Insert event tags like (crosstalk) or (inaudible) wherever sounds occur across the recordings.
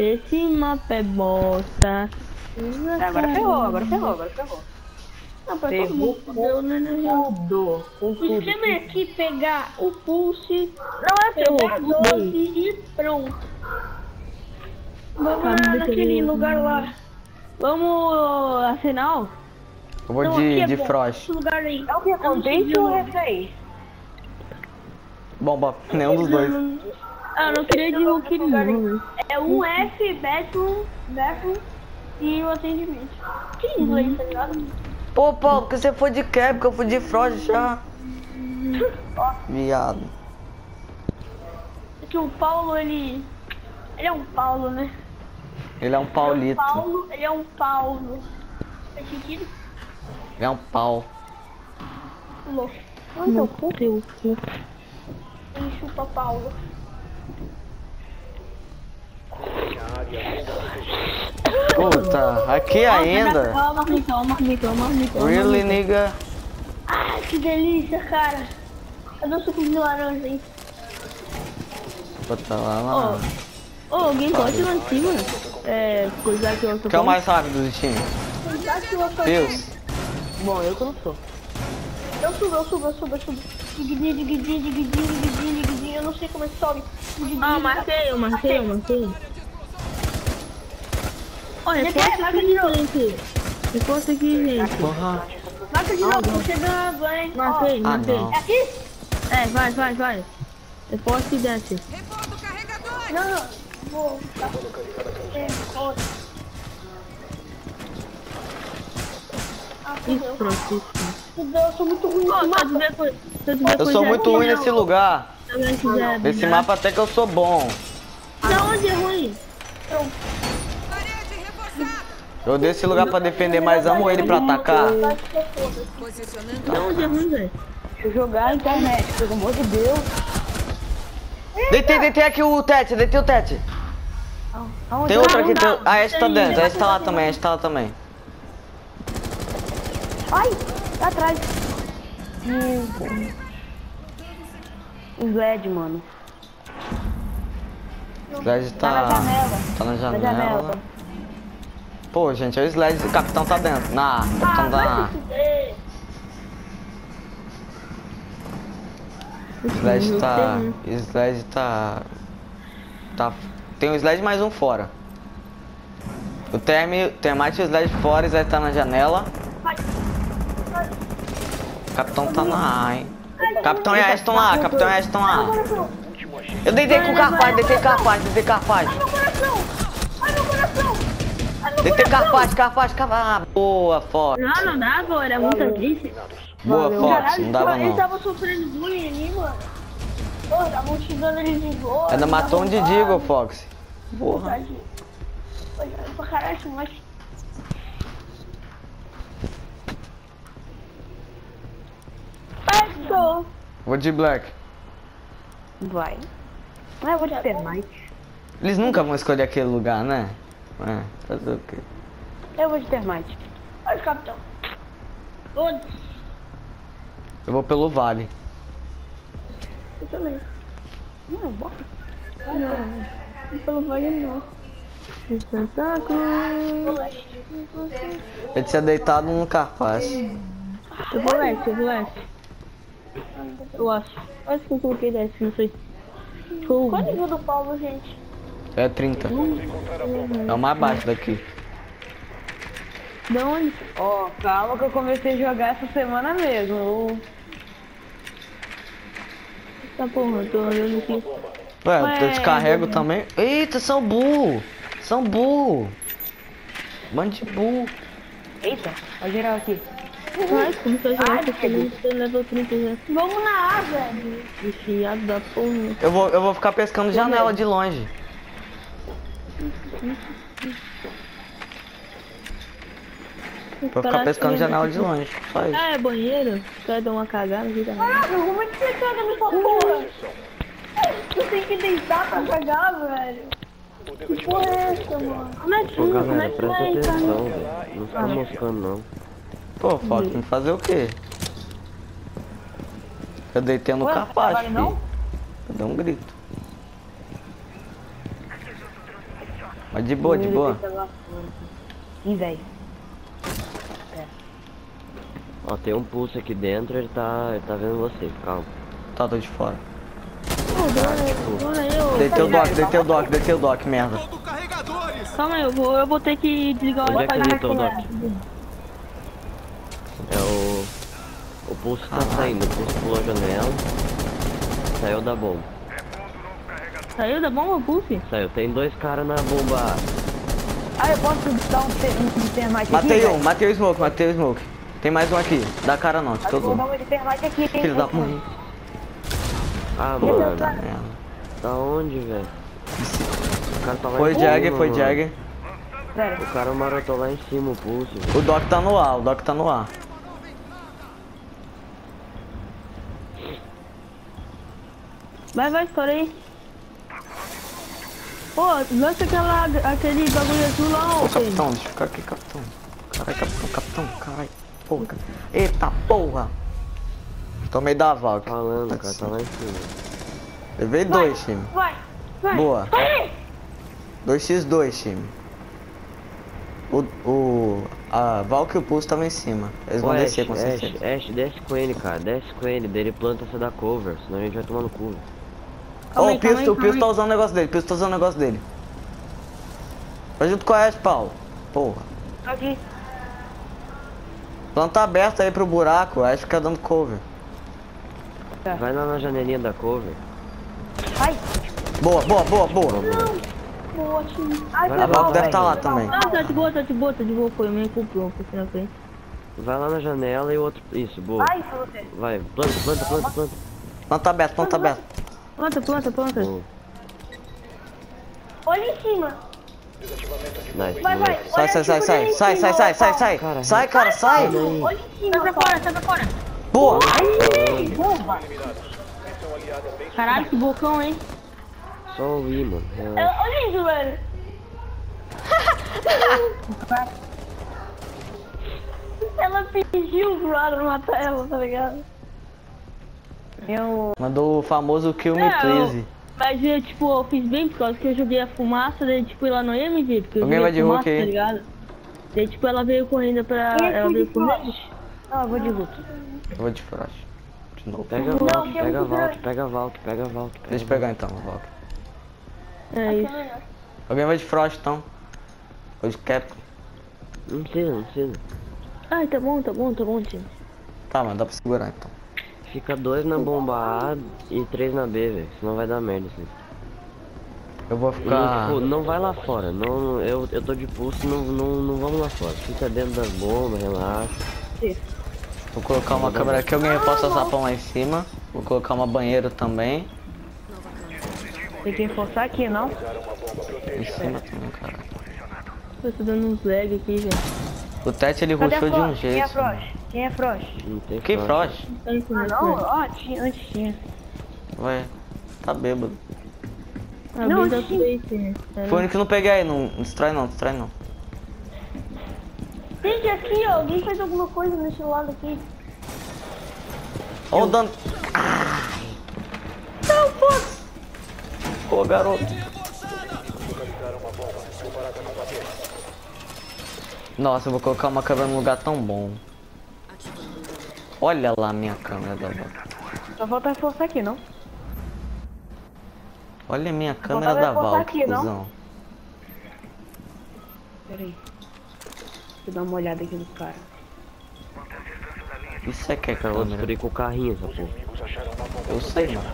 Esse mapa é bosta. Agora ferrou, agora ferrou, agora ferrou. Não, pra todo mundo. Fudeu, né. Tudo, O esquema é aqui pegar o pulse, não é pegar fudeu. 12 e pronto. Vamos lá naquele lugar lá. Vamos assinar? Eu vou Não, de, é de bom. Frost. Lugar aí. É o que? Sei Contente ou de- refém? Bomba, nenhum dos dois. Ah, eu não queria de Hulk aí. não. É um F, Battle, Battle e o atendimento. Que inglês, tá ligado? Pô, Paulo, porque você foi de cap, que eu fui de Frost já. Viado. É que o Paulo, ele... Ele é um Paulo, né? Ele é um paulito. Paulo, ele é um Paulo. Faz sentido? Ele é um pau. Louco. Meu cu. Teu cu. Ele chupa Paulo. Puta, aqui ainda. Marmitão, marmitão. Really, nigga? Ah, que delícia, cara. Eu dou suco de laranja, hein? Puta lá, lá. Ô, alguém pode ir lá em cima? É, coisar que eu tô Quem é o mais rápido do time? Que Deus. Bom, eu que não sou. Eu subo, eu subo, eu subo, eu subo. Digidinho, digidinho, digidinho, digidinho. Eu não sei como é que sobe. Ah, marquei, eu marquei, eu marquei. Olha, quer, marca aqui, de novo. gente. Reforça aqui, gente. Porra. Marca de novo, tô chegando, hein? Marquei, Ah, marquei. Ó, é aqui? É, vai, vai, vai. Reforça e desce. Não, não. Vou. Tá. É. Ah, Isso, pronto, isso. Fudeu, eu sou muito ruim se eu eu Eu sou muito ruim não. nesse lugar. Alguém quiser Nesse brilhar. mapa até que eu sou bom. Da onde é ruim? Eu dei esse lugar pra defender, mas amo ele pra atacar. Da onde é ruim, velho? Deixa eu jogar a internet, pelo amor de Deus. Deitei, deitei aqui o Tete, deitei o Tete. Tem outro Ah, aqui, tem... Ah, esse tá dentro, esse tá lá também, esse tá lá também. Ai, tá atrás. O Zed, mano. O Sled Tá na tá... janela. Tá na Na janela. janela. Pô, gente, é o Sled, o capitão tá dentro. Na, o capitão tá na... O Sled tá... o Sled tá... Tá... Tem o Sled mais um fora. O Termi, Termite e o Sled fora, o Sled tá na janela. O capitão tá na A, hein. Capitão e Aston lá, capitão e Aston lá. Eu deitei com o Carpaz, deitei Carpaz, deitei Carpaz. Meu coração! Ai, meu coração! Ai, meu Deitei Carpaz, Carpaz, Carpaz. Ah, boa, Fox. Não, não pô, era muito triste. Boa, Fox, não dava ele não. tava sofrendo bullying ali, mano. Pô, estavam xingando ele de boa. Ainda matou um de Digo, Fox. Porra. Pra caralho, mas... Passou. Vou de Black. Vai. Não, eu vou de termite. Eles nunca vão escolher aquele lugar, né? É, fazer o quê? Eu vou de termite. Olha o capitão. Todos. Eu vou pelo vale. Eu também. Não, bora. Não pelo vale não. Espetáculo. Ele tinha deitado no Carpaz. Eu vou leste, eu vou leste. Eu acho. Acho que eu coloquei leste, não sei. Qual é o nível do Paulo, gente? É 30. É o mais baixo daqui. Da onde? Ó, calma que eu comecei a jogar essa semana mesmo. Tá porra, eu tô olhando aqui. Ué, eu descarrego também. Eita, são burro. São burro. Bando de burro. Eita, vai geral aqui. Vai, começou a jogar tô level 30 já. Vamos na A, velho. Enfiado da porra. Eu vou, eu vou ficar pescando janela de longe. Vou ficar pescando janela de longe. Só isso. Ah, é banheiro? Quer dar uma cagada aqui tá? Caralho, como é que você caga nessa porra? Tu tem que deitar pra cagar, velho. Que porra é essa, mano? Como é que, como é que vai, cara? Não fica moscando, não. Pô, tem que fazer o quê? Eu deitei no Ué, capaz, filho. Eu dei um grito. Mas de boa, de boa. Ih, velho. Ó, tem um pulso aqui dentro, ele tá, ele tá vendo você, calma. Tá, tô de fora. Eu. Deitei o doc, deitei o doc, deitei o doc, merda. Calma aí, eu vou, eu vou ter que desligar o Onde é que deitou o doc? É o... O pulso tá saindo, o pulso pulou a janela. Saiu da bomba. Saiu da bomba, Pulse? Saiu, tem dois caras na bomba. Ah, eu posso dar um, um termite aqui? Matei um, matei o smoke, matei o smoke. Tem mais um aqui. Dá cara não, todo mundo. de termite aqui? Filho da mãe. Ah, Puta mano. merda. Da onde, velho? O cara tá lá Foi em cima, Jagger, foi. Jagger. O cara marotou lá em cima o pulso. O Doc tá no ar, o Doc tá no ar. Vai, vai, estoura aí. Pô, lança aquela, aquele bagulho azul lá, Ô capitão, deixa eu ficar aqui, capitão. Caralho, capitão, capitão, caralho. Porra. Eita porra. Tomei da Valk. Falando, o cara tá lá em cima. Levei dois, time. Vai, vai. Boa. Vai. 2x2, time. O, o, a Valk e o Pulse estavam em cima. Eles vão Ô, descer Ash, com certeza. Ash, Ash, desce com ele, cara. Desce com ele. Dele planta você dá cover, senão a gente vai tomar no cu. Ó, aí, o aí, o calma tá usando o negócio dele, o Pilsto tá usando o negócio dele. Vai junto com a Ash, Paulo. Porra. Aqui. Planta aberta aí pro buraco, a Ash fica dando cover. Tá. Vai lá na janelinha da cover. Ai, Boa, boa, boa, boa. Boa, time. ai, Vai foi lá, deve estar lá também. Ah, tá de boa, tá de boa, tá de boa. Foi meio comprou um pouquinho na frente. Vai lá na janela e o outro. Isso, boa. Foi. Vai, planta, planta, planta, planta. Planta aberta, planta aberta. Planta, planta, planta. Boa. Olha em cima. Nice, Vai, vai. Sai, sai, sai, sai, sai, sai, sai, sai, sai. Cara, Sai, cara, sai. Olha em Sai cima. pra fora, sai pra fora. Boa. Caralho, que bocão, hein? Só o I, mano. Relaxa. É, Olha isso, velho. (laughs) Ela pediu pro Aaron matar ela, tá ligado? Eu... Mandou o famoso Kill Me Não. Please. Mas eu, tipo, eu fiz bem por causa que eu joguei a fumaça, daí, tipo, ela não ia me ver, porque eu Alguém joguei vai de a fumaça, Hulk tá ligado? Daí, tipo, ela veio correndo pra... É Ela veio correndo... Não, eu vou de Hulk. Eu vou de novo. Pega a Valk, é pega a Valk, pega a Valk, pega a Valk. Deixa eu a pegar então, Valk. É isso. Alguém vai de Frost então. Ou de Cap. Valk. Não precisa, não precisa. Ai, tá bom, tá bom, tá bom, time. Tá, mas dá pra segurar então. Fica dois na bomba A e três na B, velho. Senão vai dar merda, assim. Eu vou E, ficar. tipo, não vai lá fora. Não, eu, eu tô de pulso, não, não, não vamos lá fora. Fica dentro das bombas, relaxa. Vou colocar uma câmera aqui, alguém reforça a zapão lá em cima. Vou colocar uma banheira também. Tem que reforçar aqui, não? Em cima também, cara. Eu tô dando uns lag aqui, velho. O Tete ele rushou de um é jeito. Frost? Quem é Frost? Não tem Que frost. Frost? Isso, Ah, não? Ó, tinha, antes tinha. Vai. Tá bêbado. Ah, Não, né? Tá Foi o único que não peguei aí, não, não distrai não, distrai não. Gente, aqui, ó. Alguém fez alguma coisa nesse lado aqui. Ó o dano. Ai. Não, foda Ô, garoto. Nossa, eu vou colocar uma câmera num lugar tão bom. Olha lá a minha câmera da Valk. Só falta reforçar aqui, não? Olha a minha câmera da Valk, aqui, não? cuzão. Pera aí. Deixa eu dar uma olhada aqui no cara. Isso é que é Cara, eu vou câmera. destruir com o carrinho essa porra. Eu sei, mano.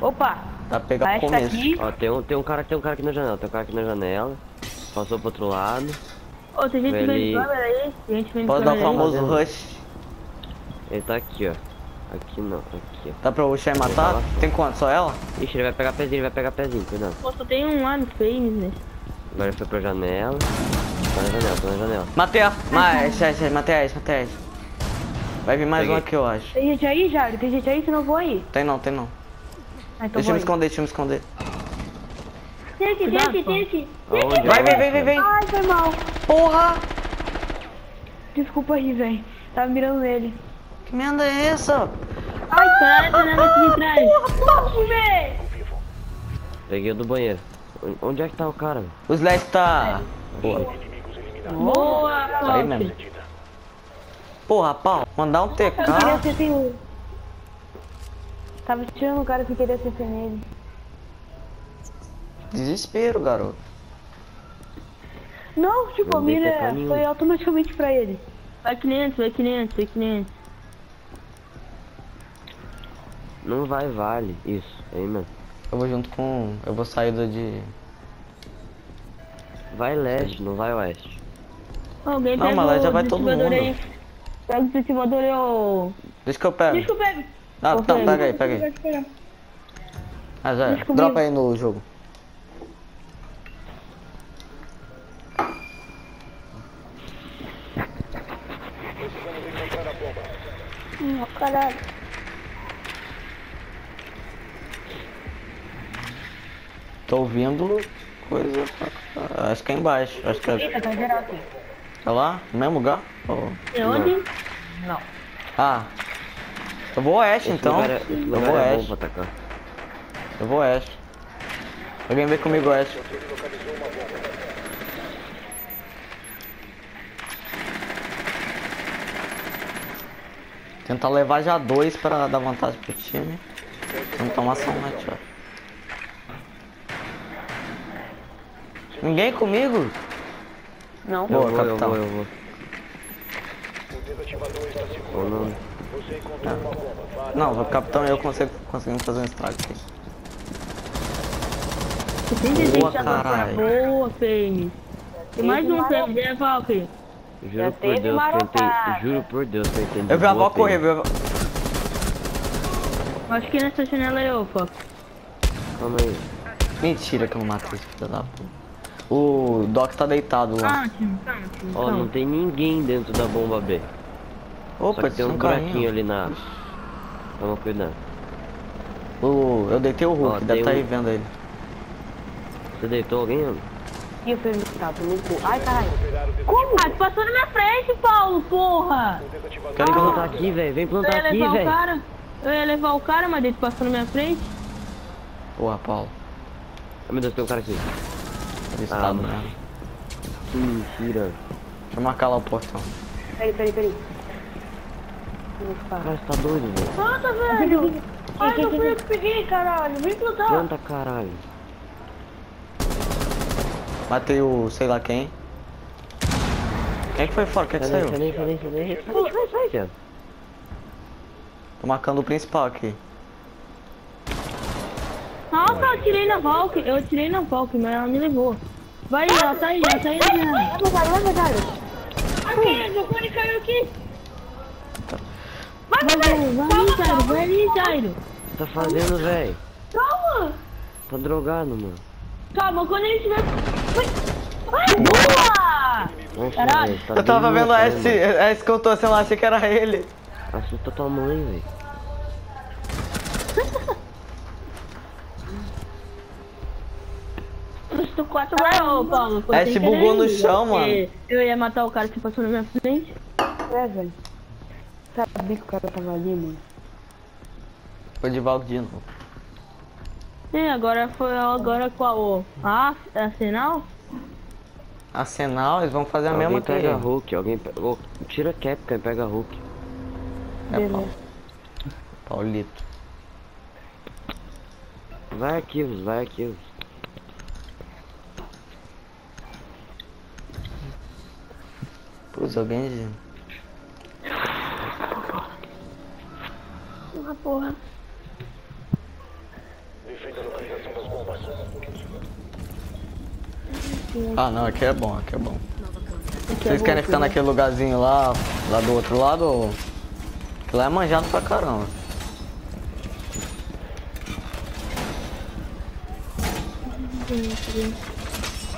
Opa! Dá pra pegar A pro Ash tá começo. aqui. Ó, tem um, tem um cara, tem um cara aqui na janela, tem um cara aqui na janela. Passou pro outro lado. Ô, tem gente vendo de câmera aí? Tem gente vendo Pode dar o câmera aí? famoso rush. Ele tá aqui, ó. Aqui não, aqui, ó. Dá pra rushar e matar? Tem quanto? Só ela? Ixi, ele vai pegar pezinho, ele vai pegar pezinho, cuidado. Pô, só tem um lá no Face, né? Agora ele foi pra janela. Tá na janela, tá na janela. Matei a. Mas, matei a matei a. Vai vir mais Peguei. um aqui, eu acho. Tem gente aí, Jairo? Tem gente aí? Senão eu vou aí. Tem não, tem não. Ah, então Deixa eu me aí. esconder, deixa eu me esconder. Tem aqui, tem aqui, tem aqui. Vai, vem, vem, vem, vem. Ai, foi mal. Porra! Desculpa aí, velho. Tava mirando nele. Que merda é essa? Ai, caralho, tá nada aqui. Posso ver? Peguei o do banheiro. Onde é que tá o cara? velho? O Slash tá. Porra, Boa, aí mesmo. Porra, pau, mandar um Queria TK. tem Tava tirando o cara que queria ser nele. Desespero, garoto. Não, tipo, a mira foi automaticamente pra ele. Vai 500, vai 500, vai 500. Não vai, vale. Isso, aí mesmo. Eu vou junto com. Eu vou sair do de. Vai leste, não vai oeste. Alguém Não, mas lá já vai todo mundo. aí. Pega o desativador aí, ô... Deixa que eu pego. Deixa que eu pego. Ah, tá, Ok. pega aí, pega aí. Ah, já. é. Dropa aí no jogo. Hum, caralho. Tô ouvindo coisa. pra cá. Acho que é embaixo. Acho que é. Eita, tá geral aqui. É lá? No mesmo lugar? Ou- É onde? Não. Ah. Eu vou oeste Esse então. lugar é, esse Eu vou é bom oeste. pra atacar. Eu vou oeste. Alguém vem comigo oeste. Tentar levar já dois pra dar vantagem pro time. Não tomar só um headshot. Ninguém comigo? Não. Eu Boa, vou, eu capitão. vou, eu vou. Ou não. Não, o capitão e eu consigo, conseguimos fazer um estrago aqui. Tem Boa, tá caralho. Boa, Fênix. Tem mais um Fênix, é, Valkyrie. Juro por Deus que eu entendi. Juro por Deus que eu entendi. Eu vi a correr, viu? Acho que nessa janela é eu, Fox. Calma aí. Mentira que eu não matei esse filho da puta. O Doc tá deitado lá. Ah, time, calma, time, Ó, não tem ninguém dentro da bomba B. Opa, tem tem um buraquinho ali na. Toma cuidado. O, eu deitei o Hulk, Ó, deve estar um- aí vendo ele. Você deitou alguém? E eu fui tá, tô no cu. Ai, caralho. Como? Ah, tu passou na minha frente, Paulo, porra! Quero plantar aqui, velho. Vem plantar aqui, levar o velho. cara. Eu ia levar o cara, mas ele passou na minha frente. Porra, Paulo. Ai, meu Deus, tem um cara aqui. Mano. né? Que mentira. Deixa eu marcar lá o portão. Peraí, peraí, peraí. Cara, você tá doido, velho. Planta, velho. Ai, não fui eu que peguei, caralho. Vem plantar. Planta, caralho. Matei o sei lá quem. Quem é que foi fora? Quem é que Sai saiu? sai sai sai. Sai, sai, sai, Thiago. Tô marcando o principal aqui. Nossa, eu atirei na Valk. Eu atirei na Valk, mas ela me levou. Vai, ela tá aí, ela tá aí. Vai, vai, vai, vai. Aqui, o fone caiu aqui. Vai, vai, vai. Vai ali, Jairo, vai ali, Jairo. Tá fazendo, velho? Calma. Tá drogado, mano. Calma, quando ele tiver... Ai, boa! Nossa, Caralho. Tá Eu tava vendo a S, a S que eu tô assim lá, achei que era ele. Assusta tua mãe, velho. 4 vai, ô Paulo. foi sem se bugou no chão, mano. Eu ia matar o cara que passou na minha frente. É, velho. Sabia que o cara tava ali, mano. Foi de novo. Sim, agora foi agora qual? Ah, Arsenal? Arsenal, eles vão fazer a Alguém mesma que pega ele. Hulk, alguém pega... Ô, tira Capcom e pega Hulk. É Paulo. Paulito. Vai arquivos, vai arquivos. Putz, alguém de... Ah, porra. Ah não, aqui é bom, aqui é bom. Vocês querem ficar naquele lugarzinho lá, lá do outro lado ou... Que lá é manjado pra caramba.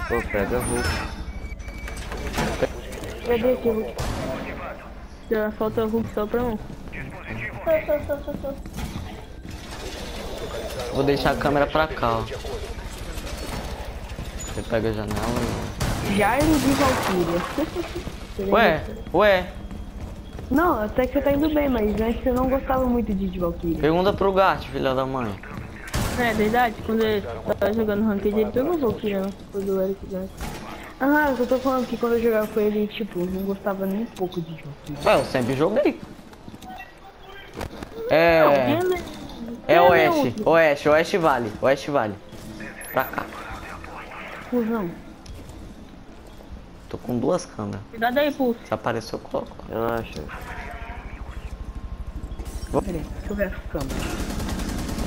Pô, pega Cadê esse Hulk? Já falta o Hulk só pra um. Vou deixar a câmera pra cá, ó. Você pega a janela Jairo de Valkyria. e... (laughs) Ué, ué. Não, até que você tá indo bem, mas antes você não gostava muito de, de Valkyria. Pergunta pro gato, filha da mãe. É verdade, quando ele tava jogando ranked, ele pegou Valkyria, né? Quando o Eric ganha. Ah, eu tô falando que quando eu jogava com ele, tipo, não gostava nem um pouco de jogo. Ué, eu sempre joguei. É. Ele- É ele oeste. Oeste, oeste vale. Oeste vale. Pra cá. Fusão. Tô com duas câmeras. Cuidado aí, Pulse. Se aparecer, eu coloco. Relaxa. Peraí, deixa eu ver as câmeras.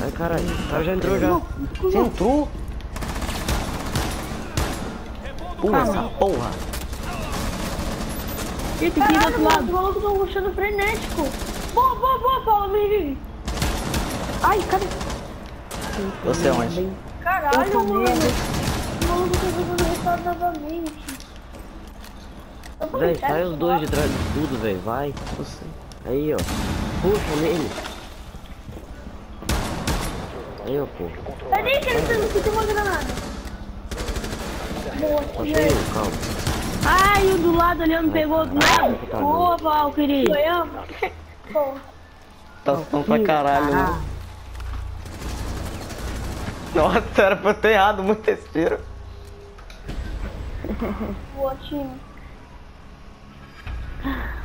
Ai, caralho. O cara já entrou já. Você entrou? Pula essa porra. Do Caralho, outro mano, lado. os malucos tão rushando frenético. Boa, boa, boa, Paulo, me vive. Ai, cadê? Você é onde? Caralho, mano. Os malucos estão jogando resultado novamente. Véi, sai os dois de trás de tudo, velho. Vai. Você. Aí, ó. Puxa nele. Aí, ó, pô. Cadê que estão tem uma granada? Calma. Ai, o do lado ali não pegou não. Boa, Valkyrie. Foi eu? (laughs) Tá sustando pra caralho, né? Ah. Nossa, era pra ter errado muito esse tiro. (laughs) Boa, time. (laughs)